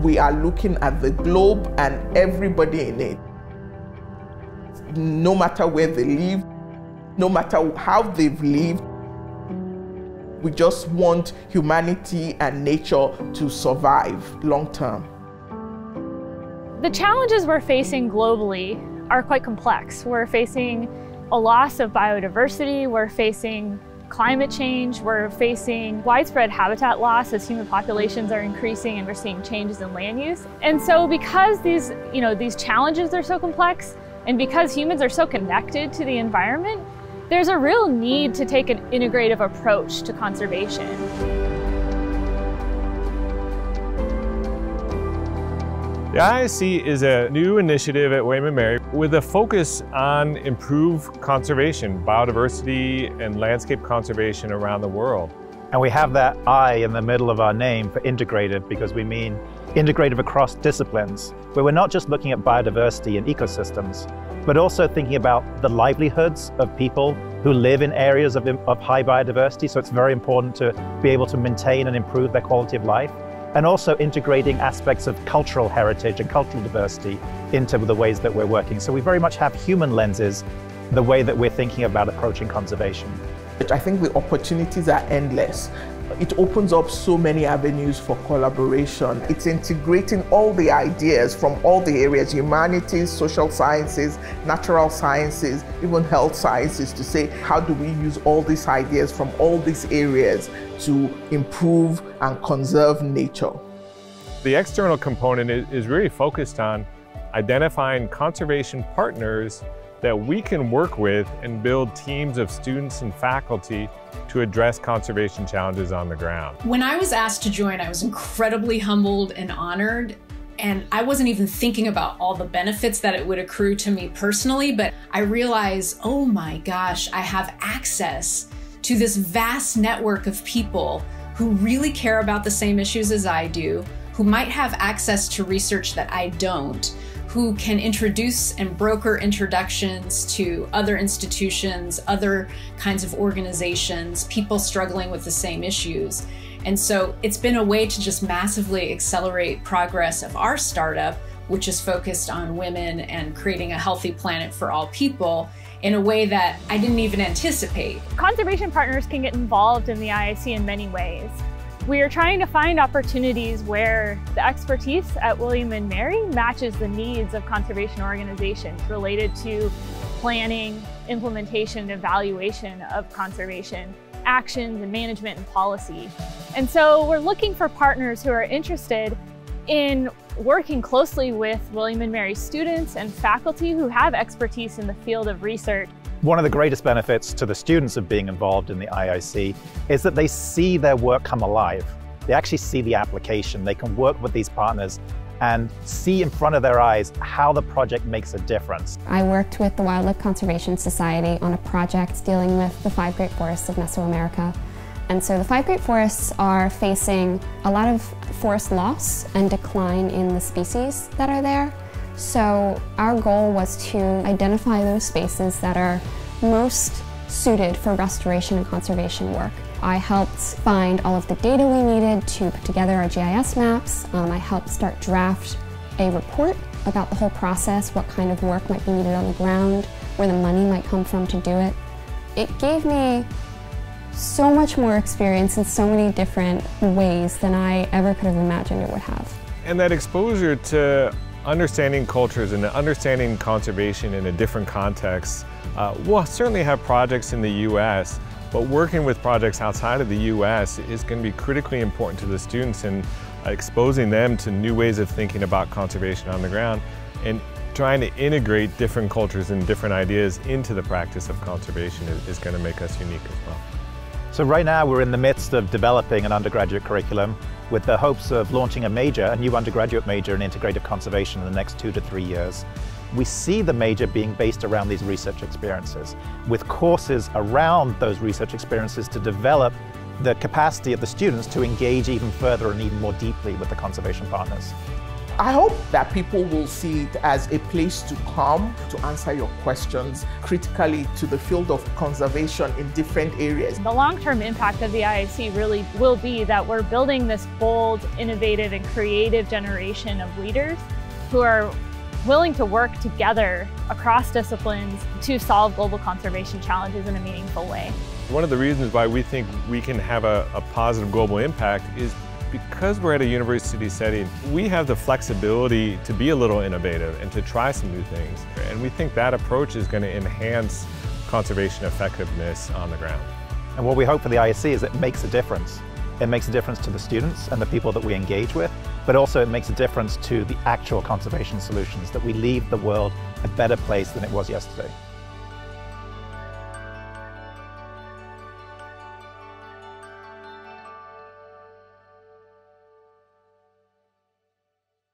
we are looking at the globe and everybody in it. No matter where they live, no matter how they've lived, we just want humanity and nature to survive long term. The challenges we're facing globally are quite complex. We're facing a loss of biodiversity, we're facing climate change, we're facing widespread habitat loss as human populations are increasing and we're seeing changes in land use. And so because these, you know, these challenges are so complex and because humans are so connected to the environment, there's a real need to take an integrative approach to conservation. The IIC is a new initiative at William & Mary with a focus on improved conservation, biodiversity and landscape conservation around the world. And we have that I in the middle of our name for integrative because we mean integrative across disciplines, where we're not just looking at biodiversity and ecosystems, but also thinking about the livelihoods of people who live in areas of, of high biodiversity. So it's very important to be able to maintain and improve their quality of life and also integrating aspects of cultural heritage and cultural diversity into the ways that we're working. So we very much have human lenses, the way that we're thinking about approaching conservation. I think the opportunities are endless. It opens up so many avenues for collaboration. It's integrating all the ideas from all the areas, humanities, social sciences, natural sciences, even health sciences to say, how do we use all these ideas from all these areas to improve and conserve nature? The external component is really focused on identifying conservation partners that we can work with and build teams of students and faculty to address conservation challenges on the ground. When I was asked to join, I was incredibly humbled and honored. And I wasn't even thinking about all the benefits that it would accrue to me personally, but I realized, oh my gosh, I have access to this vast network of people who really care about the same issues as I do, who might have access to research that I don't, who can introduce and broker introductions to other institutions, other kinds of organizations, people struggling with the same issues. And so it's been a way to just massively accelerate progress of our startup, which is focused on women and creating a healthy planet for all people in a way that I didn't even anticipate. Conservation partners can get involved in the IIC in many ways. We are trying to find opportunities where the expertise at William & Mary matches the needs of conservation organizations related to planning, implementation, and evaluation of conservation actions and management and policy. And so we're looking for partners who are interested in working closely with William & Mary students and faculty who have expertise in the field of research. One of the greatest benefits to the students of being involved in the IIC is that they see their work come alive. They actually see the application. They can work with these partners and see in front of their eyes how the project makes a difference. I worked with the Wildlife Conservation Society on a project dealing with the five great forests of Mesoamerica. And so the five great forests are facing a lot of forest loss and decline in the species that are there. So our goal was to identify those spaces that are most suited for restoration and conservation work. I helped find all of the data we needed to put together our GIS maps. Um, I helped start draft a report about the whole process, what kind of work might be needed on the ground, where the money might come from to do it. It gave me so much more experience in so many different ways than I ever could have imagined it would have. And that exposure to understanding cultures and understanding conservation in a different context. Uh, we'll certainly have projects in the U.S., but working with projects outside of the U.S. is going to be critically important to the students and exposing them to new ways of thinking about conservation on the ground and trying to integrate different cultures and different ideas into the practice of conservation is, is going to make us unique as well. So right now we're in the midst of developing an undergraduate curriculum with the hopes of launching a major, a new undergraduate major in integrative conservation in the next two to three years. We see the major being based around these research experiences, with courses around those research experiences to develop the capacity of the students to engage even further and even more deeply with the conservation partners. I hope that people will see it as a place to come to answer your questions critically to the field of conservation in different areas. The long-term impact of the IIC really will be that we're building this bold, innovative, and creative generation of leaders who are willing to work together across disciplines to solve global conservation challenges in a meaningful way. One of the reasons why we think we can have a, a positive global impact is because we're at a university setting, we have the flexibility to be a little innovative and to try some new things. And we think that approach is going to enhance conservation effectiveness on the ground. And what we hope for the IIC is it makes a difference. It makes a difference to the students and the people that we engage with, but also it makes a difference to the actual conservation solutions that we leave the world a better place than it was yesterday.